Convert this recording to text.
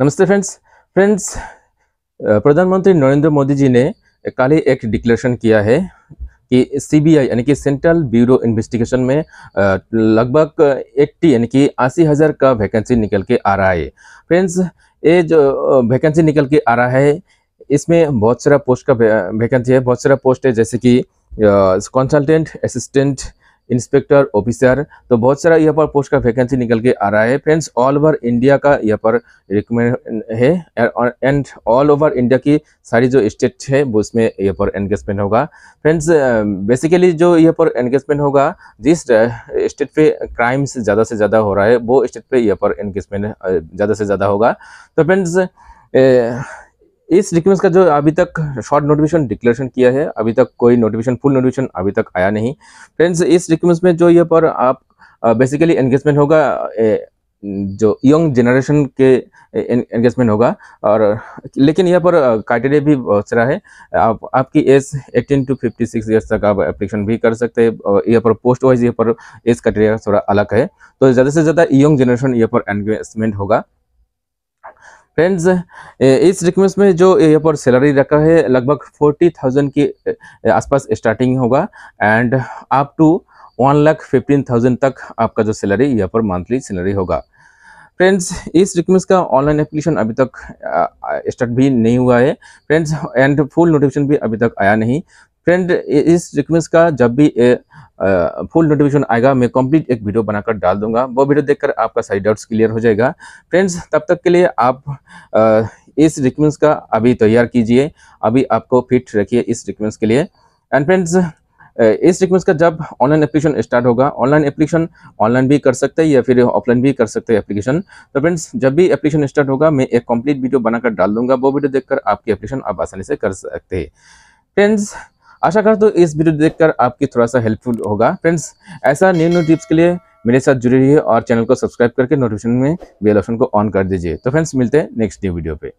नमस्ते friends. Friends प्रधानमंत्री नरेंद्र मोदी जी ने कल ही एक डिक्लेरेशन किया है कि सीबीआई यानी कि सेंट्रल ब्यूरो इन्वेस्टिगेशन में लगभग 80 यानी कि अस्सी हज़ार का वैकेंसी निकल के आ रहा है। फ्रेंड्स, ये जो वैकेंसी निकल के आ रहा है, इसमें बहुत सारा पोस्ट का वैकेंसी है, बहुत सारा पोस्ट है, जैसे कि कंसल्टेंट असिस्टेंट इंस्पेक्टर, ऑफिसर तो बहुत सारा यहाँ पर पोस्ट का वैकेंसी निकल के आ रहा है। फ्रेंड्स ऑल ओवर इंडिया का यहाँ पर रिकमेंड है एंड ऑल ओवर इंडिया की सारी जो स्टेट है, वो इसमें यहाँ पर एंगेजमेंट होगा। फ्रेंड्स बेसिकली जो यहाँ पर एंगेजमेंट होगा, जिस स्टेट पे क्राइम्स ज़्यादा से ज़्यादा हो रहा है, वो स्टेट पे यहाँ पर एंगेजमेंट ज़्यादा से ज़्यादा होगा। तो फ्रेंड्स इस रिक्वेस्ट का जो अभी तक शॉर्ट नोटिफिकेशन डिक्लेरेशन किया है अभी तक कोई नोटिफिकेशन फुल नोटिफिकेशन अभी तक आया नहीं। फ्रेंड्स इस रिक्वेस्ट में जो ये पर आप बेसिकली एंगेजमेंट होगा ए, जो यंग जनरेशन के एंगेजमेंट होगा। और लेकिन यहाँ पर क्राइटेरिया भी बहुत सारा है। आप आपकी एज 18 टू 56 इयर्स तक आप एप्लीकेशन भी कर सकते हैं। और यहाँ पर पोस्ट वाइज यहाँ पर एज क्राइटेरिया थोड़ा अलग है। तो ज़्यादा से ज़्यादा यंग जनरेशन यहाँ पर एंगेजमेंट होगा। फ्रेंड्स इस रिक्वेस्ट में जो यहाँ पर सैलरी रखा है, लगभग फोर्टी थाउज़ेंड के आसपास स्टार्टिंग होगा and up to one lakh fifteen thousand तक आपका जो सैलरी यहाँ पर मंथली सैलरी होगा। फ्रेंड्स इस रिक्वेस्ट का ऑनलाइन एप्लीकेशन अभी तक स्टार्ट भी नहीं हुआ है। फ्रेंड्स एंड फुल नोटिफिकेशन भी अभी तक आया नहीं। फ्रेंड इस रिक्वेस्ट का जब भी फुल नोटिफिकेशन आएगा मैं कंप्लीट एक वीडियो बनाकर डाल दूँगा। वो वीडियो देखकर आपका सारी डाउट्स क्लियर हो जाएगा। फ्रेंड्स तब तक के लिए आप आ, इस रिक्वेस्ट का अभी तैयार कीजिए। अभी आपको फिट रखिए इस रिक्वेस्ट के लिए। एंड फ्रेंड्स इस रिक्वेस्ट का जब ऑनलाइन एप्लीकेशन स्टार्ट होगा ऑनलाइन एप्लीकेशन ऑनलाइन भी कर सकते हैं या फिर ऑफलाइन भी कर सकते हैं एप्लीकेशन तो फ्रेंड्स जब भी एप्लीकेशन स्टार्ट होगा मैं एक कंप्लीट वीडियो बनाकर डाल दूँगा। वो वीडियो देखकर आपकी एप्लीकेशन आप आसानी से कर सकते हैं। फ्रेंड्स आशा करता हूँ इस वीडियो देखकर आपकी थोड़ा सा हेल्पफुल होगा। फ्रेंड्स ऐसा न्यू न्यू टिप्स के लिए मेरे साथ जुड़े रहिए और चैनल को सब्सक्राइब करके नोटिफिकेशन में बेल ऑप्शन को ऑन कर दीजिए। तो फ्रेंड्स मिलते हैं नेक्स्ट न्यू वीडियो पे।